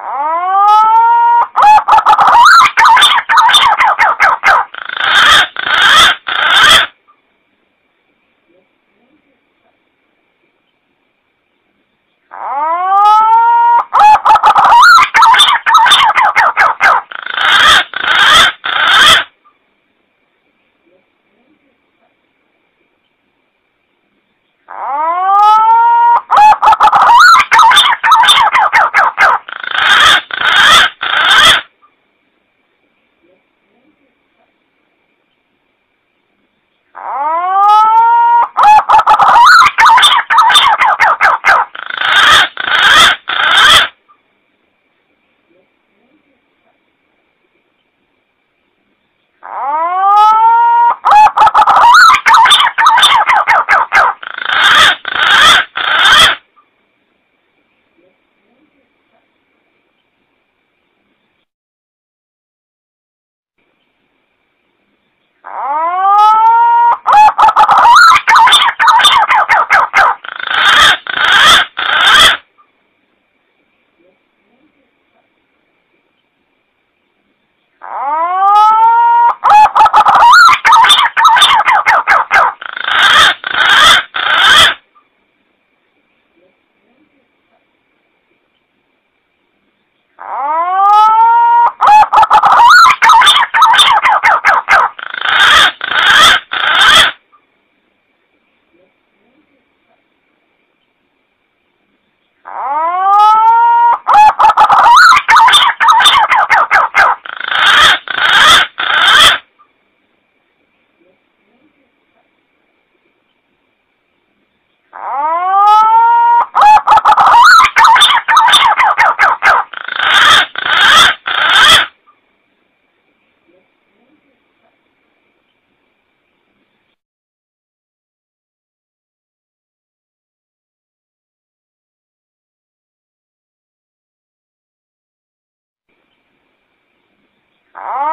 Oh. Oh.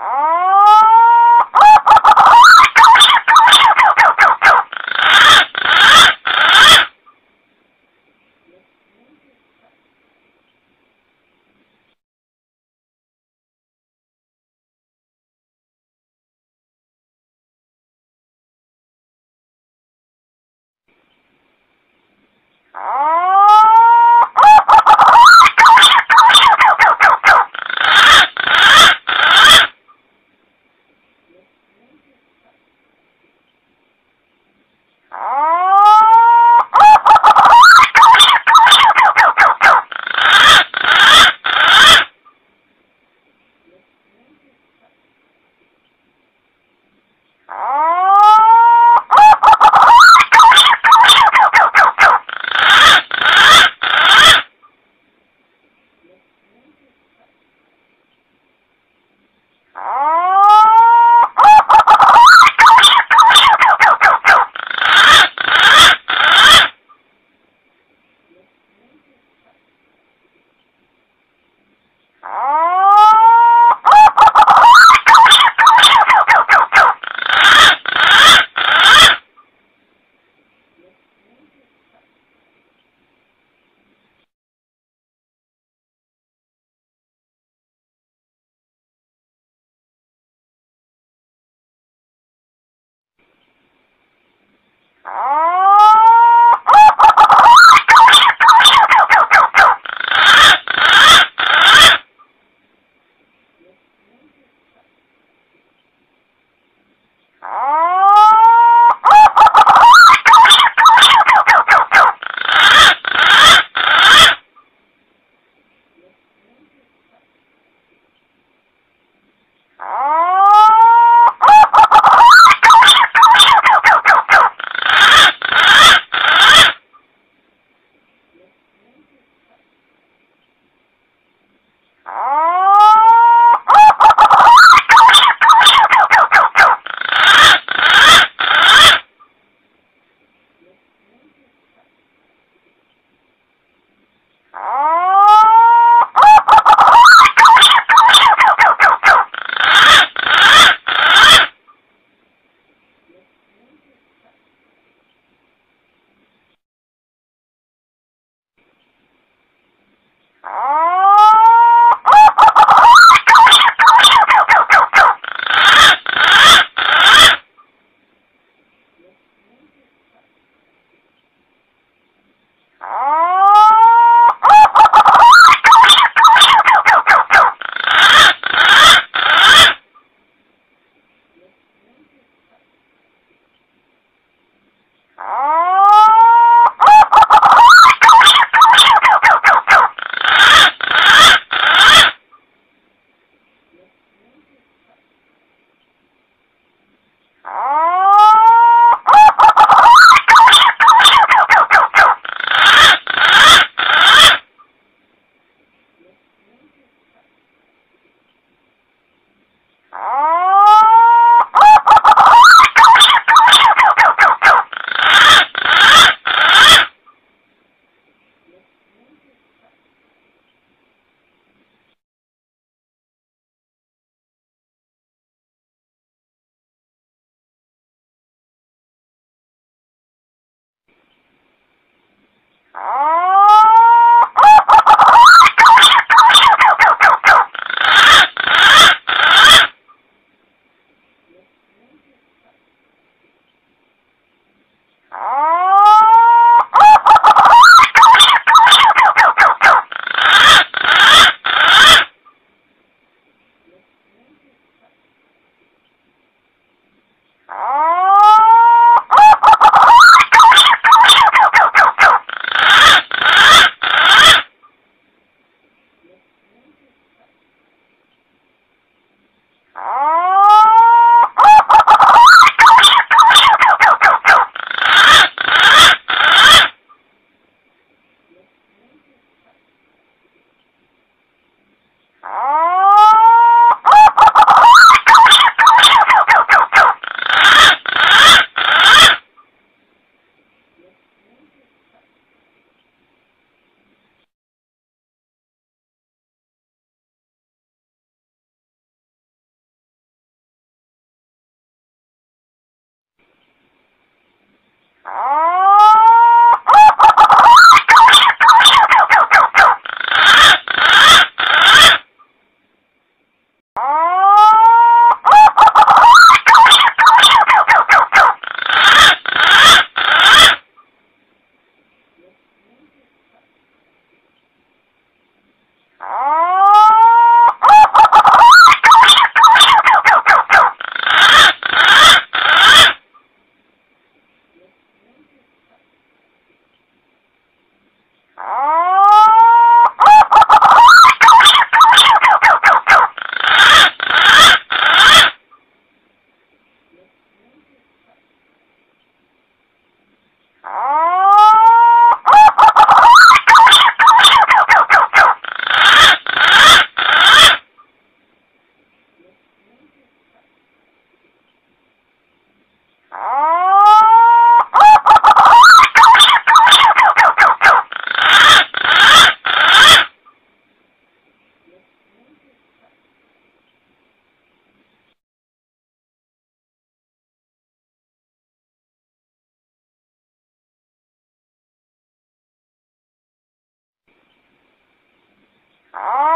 Oh. Oh. Ah.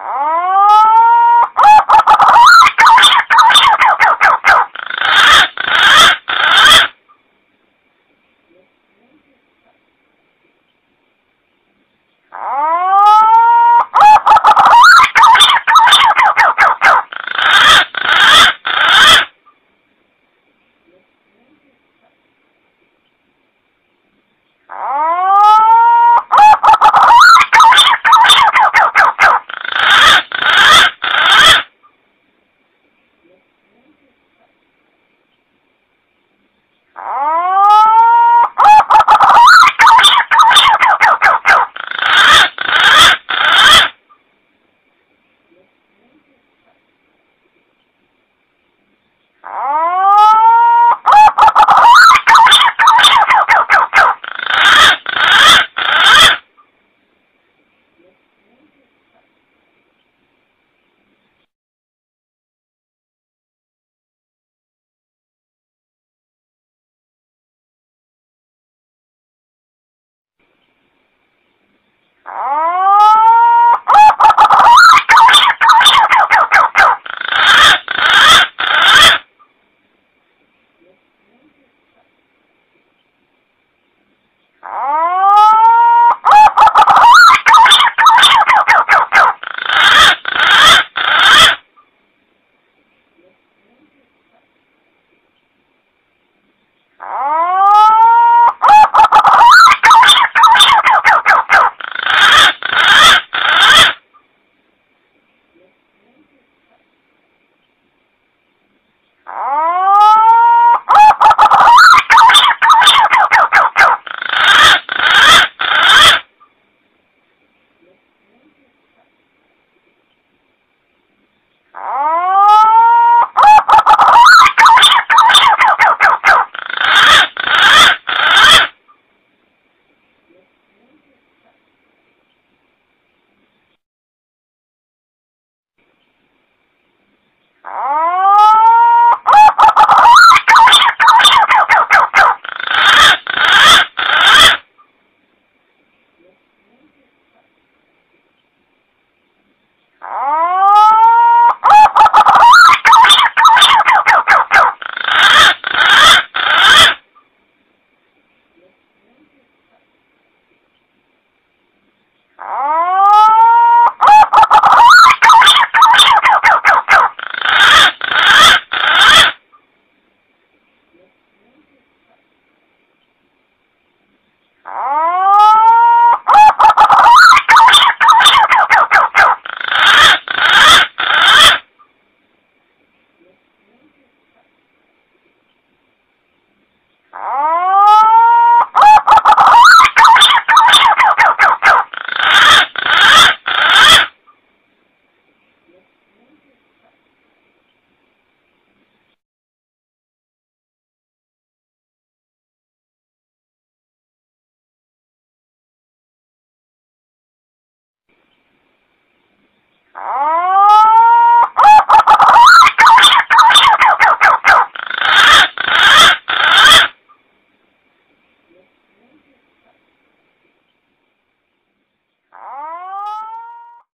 Oh. Oh.